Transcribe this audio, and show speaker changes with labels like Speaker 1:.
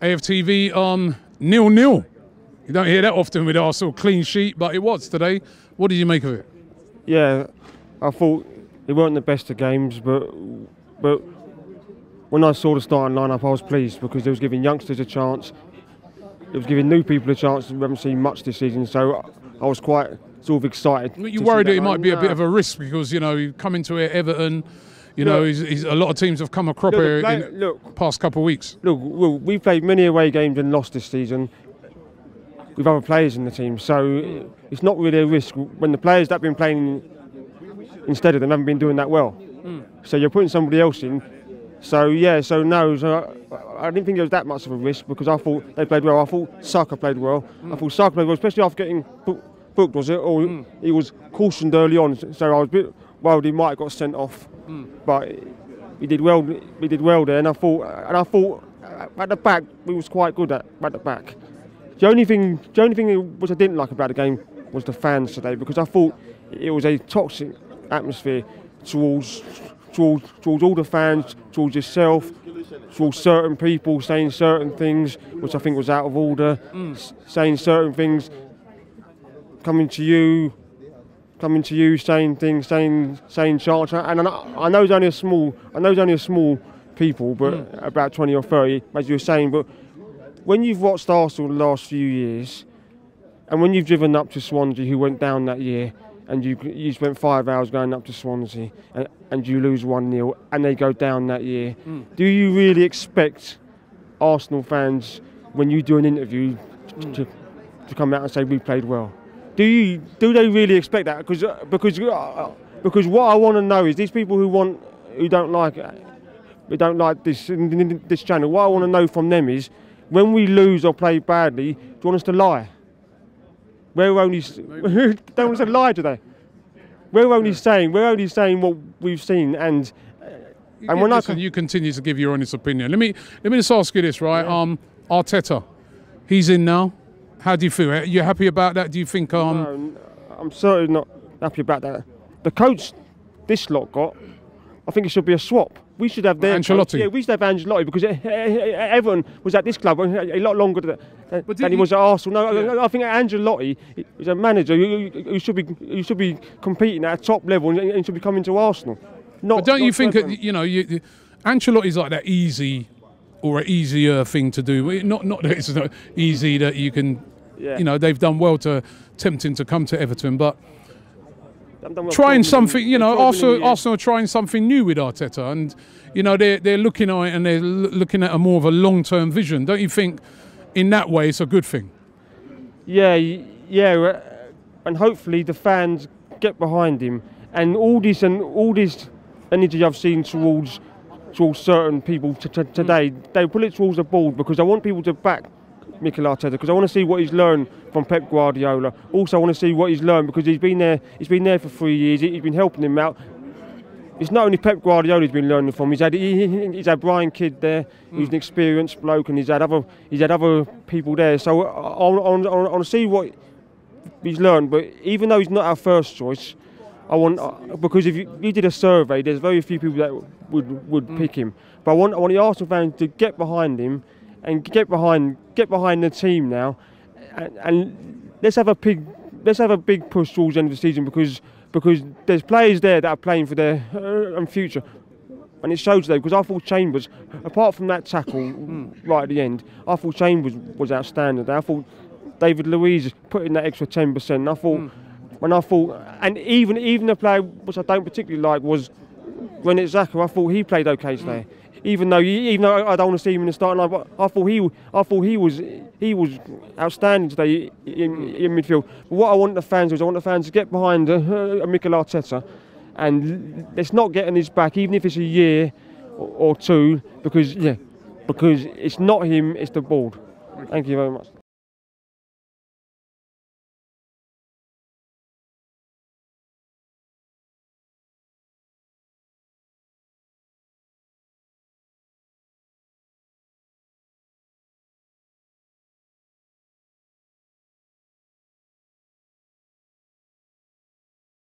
Speaker 1: AFTV on um, nil nil. You don't hear that often with Arsenal clean sheet, but it was today. What did you make of it?
Speaker 2: Yeah, I thought it weren't the best of games, but but when I saw the starting lineup, I was pleased because it was giving youngsters a chance. It was giving new people a chance. We haven't seen much this season, so I was quite sort of excited.
Speaker 1: You worried that it might be a bit of a risk because you know you come into it, Everton. You know,
Speaker 2: Look-
Speaker 1: he's, he's, a lot of teams have come a cropper
Speaker 2: Look, play-
Speaker 1: in
Speaker 2: look.
Speaker 1: the past couple of weeks.
Speaker 2: Look, well, we played many away games and lost this season with other players in the team, so it's not really a risk when the players that have been playing instead of them haven't been doing that well. Hmm. So you're putting somebody else in. So yeah, so no, so I, I didn't think it was that much of a risk because I thought they played well. I thought Saka played well. I hmm. thought Saka played well, especially after getting book- booked, was it? Or hmm. he was cautioned early on, so I was a bit worried he might have got sent off. But we did well. He did well there, and I thought, and I thought uh, at the back we was quite good at, at the back. The only thing, the only thing which I didn't like about the game was the fans today because I thought it was a toxic atmosphere towards towards, towards all the fans, towards yourself, towards certain people saying certain things which I think was out of order, s- saying certain things, coming to you, coming to you, saying things, saying saying chants, and I, I know it's only a small, I know it's only a small people, but hmm. about 20 or 30, as you were saying, but when you've watched Arsenal the last few years, and when you've driven up to Swansea, who went down that year, and you you spent five hours going up to Swansea, and, and you lose one 0 and they go down that year, hmm. do you really expect Arsenal fans, when you do an interview, t- hmm. to, to come out and say we played well? Do you do they really expect that? Because because uh, because what I want to know is these people who want who don't like who don't like this this channel. What I want to know from them is when we lose or play badly, do you want us to lie? We're only don't want us to lie today. We're only saying we're only saying what we've seen and and when I
Speaker 1: Listen, you continue to give your honest opinion. Let me let me just ask you this, right? Um, Arteta, he's in now. How do you feel? Are you happy about that? Do you think um,
Speaker 2: No, I'm certainly not happy about that. The coach this lot got, I think it should be a swap. We should have their
Speaker 1: Ancelotti?
Speaker 2: Yeah, we should have Ancelotti because eh, eh, eh, Everton was at this club a lot longer than, than he was at Arsenal. No,
Speaker 1: Yeah.
Speaker 2: I think Ancelotti is a manager who, should be who should be competing at a top level and, should be coming to Arsenal. Not,
Speaker 1: But don't you think that, you know you- Ancelotti's like that easy or an easier thing to do? Not not that it's not easy that you can.
Speaker 2: Yeah.
Speaker 1: You know they've done well to tempt him to come to Everton, but
Speaker 2: well
Speaker 1: trying something. You know,
Speaker 2: 12 million
Speaker 1: Arsenal. Arsenal are trying something new with Arteta, and you know they're they're looking at it and they're looking at a more of a long term vision. Don't you think? In that way, it's a good thing.
Speaker 2: Yeah, yeah, uh, and hopefully the fans get behind him. And all this and all this energy I've seen towards towards certain people today, they pull it towards the board because I want people to back Mikel Arteta because I want to see what he's learned from Pep Guardiola. Also, I want to see what he's learned because he's been there. He's been there for three years. he- He's been helping him out. It's not only Pep Guardiola he's been learning from. He's had he, he- he's had Brian Kidd there, who's an experienced bloke, and he's had other he's had other people there. So I, I, I, I want to see what he's learned. But even though he's not our first choice, I want uh, because if you, you did a survey, there's very few people that would would pick him. But I want I want the Arsenal fans to get behind him and get behind get behind the team now, and, and let's have a big let's have a big push towards the end of the season because because there's players there that are playing for their uh, and future. And it shows today because I thought Chambers, apart from that tackle hmm. right at the end, I thought Chambers was outstanding. I thought David Luiz put in that extra ten percent. I thought hmm. when I thought, and even even the player which I don't particularly like was Granit Xhaka. I thought he played okay hmm. today. Even though even though I don't want to see him in the starting line, but I thought he I thought he was he was outstanding today in, in midfield. But what I want the fans is I want the fans to get behind uh, uh, Mikel Arteta, and let's not get on his back, even if it's a year or, or two, because yeah, because it's not him, it's the board. Thank you very much.